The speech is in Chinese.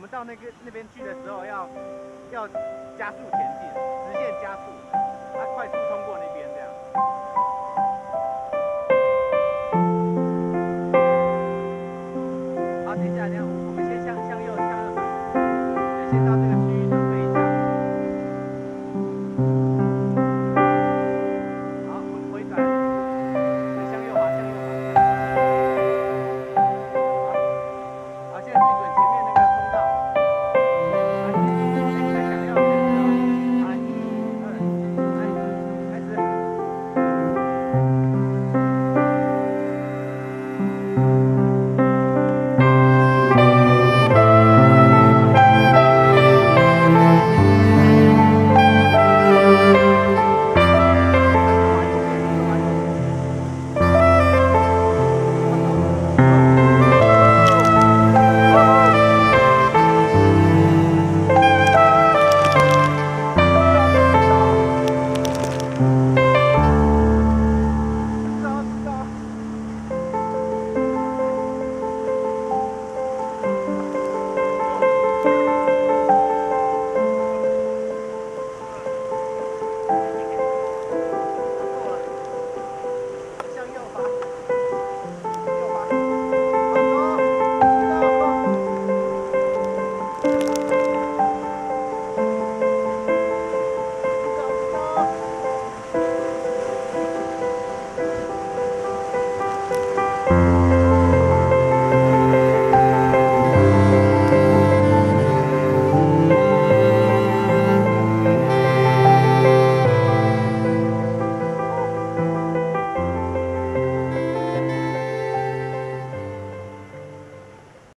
我们到那个那边去的时候要要加速前进直线加速它快速通过那边这样。好等一下等一下我们先向向右向右。先到这个区域。